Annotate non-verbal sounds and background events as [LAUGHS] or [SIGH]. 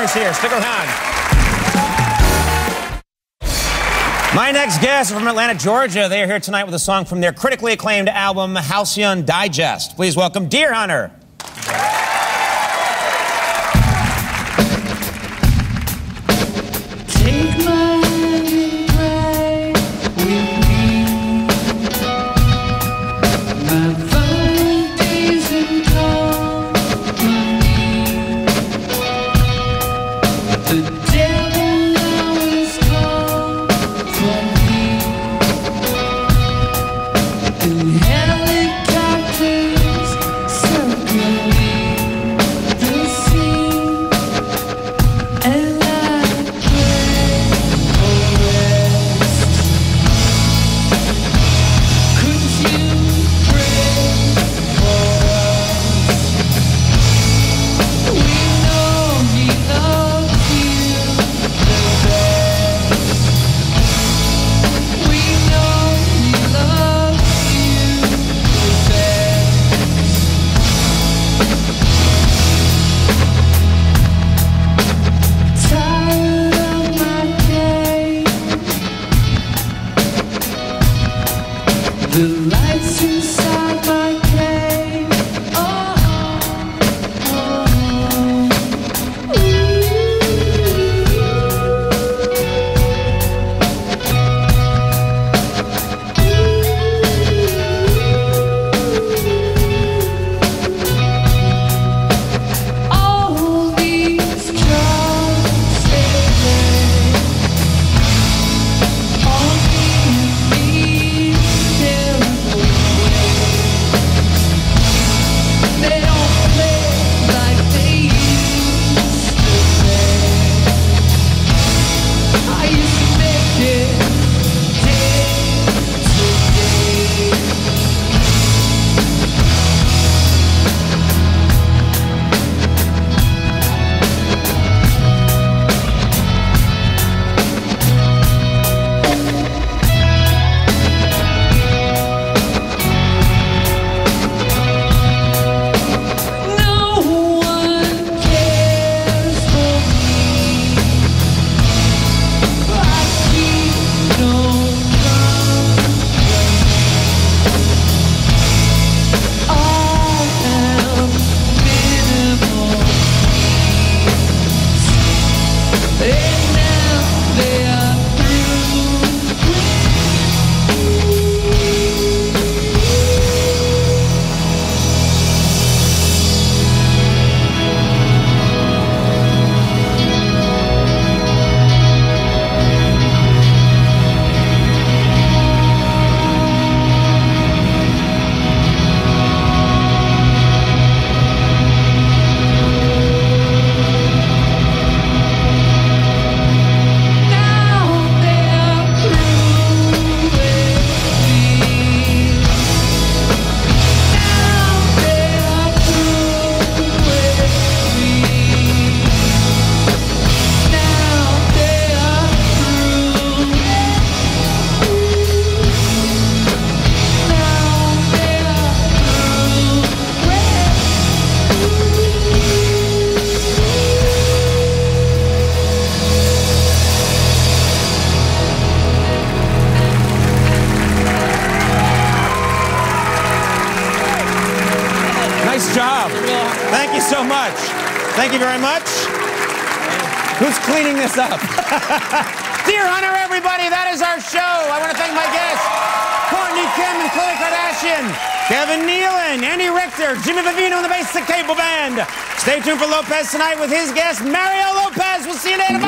Hunter's here. Stick around. My next guest is from Atlanta, Georgia. They are here tonight with a song from their critically acclaimed album, Halcyon Digest. Please welcome Deerhunter. Take my. My The lights inside my cave. You so much. Thank you very much. Who's cleaning this up? [LAUGHS] Deerhunter, everybody, that is our show. I want to thank my guests, Kourtney Kim and Khloe Kardashian, Kevin Nealon, Andy Richter, Jimmy Vivino and the Basic Cable Band. Stay tuned for Lopez tonight with his guest, Mario Lopez. We'll see you next